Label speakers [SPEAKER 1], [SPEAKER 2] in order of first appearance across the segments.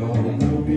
[SPEAKER 1] I'm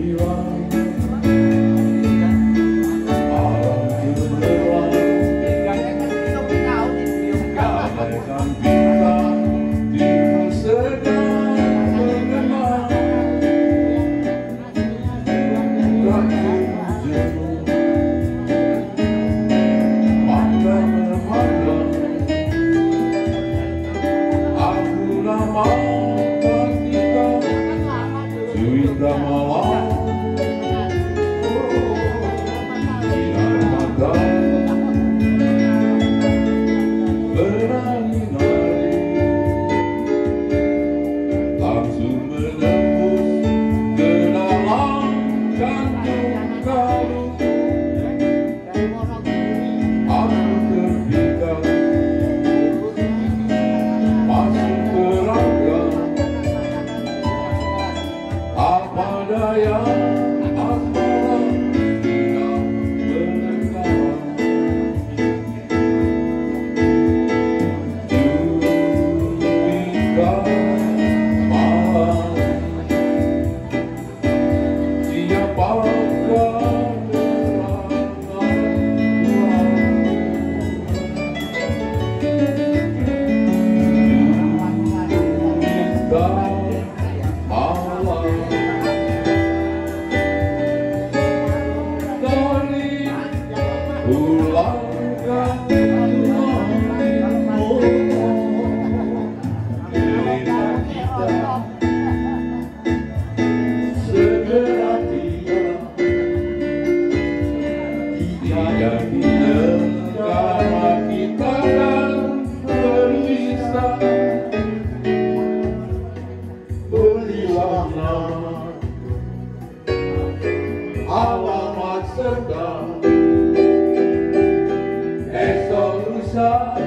[SPEAKER 1] esok lusa boleh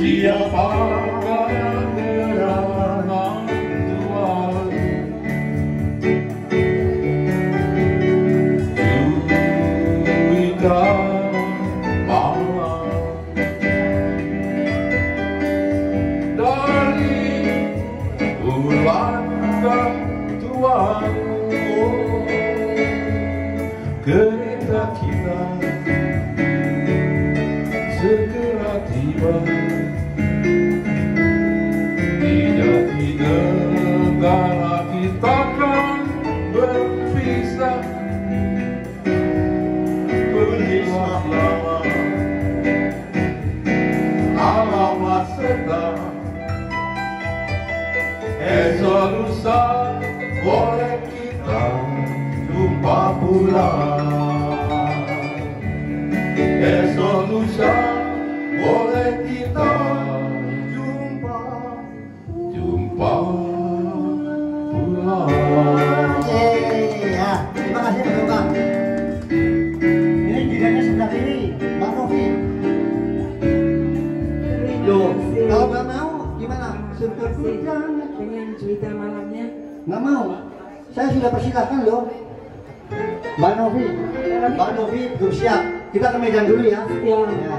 [SPEAKER 1] Siapa Kereta kita segera tiba. Tidak di negara kita kan berpisah. Berilah lama. Alamat serta Esok lusa boleh kita jumpa pulang
[SPEAKER 2] Jangan.
[SPEAKER 3] dengan cerita malamnya
[SPEAKER 2] Nggak mau. Saya sudah persilahkan loh. Mbak Novi, Mbak Novi belum siap. Kita ke medan dulu ya.
[SPEAKER 3] ya
[SPEAKER 2] Ya.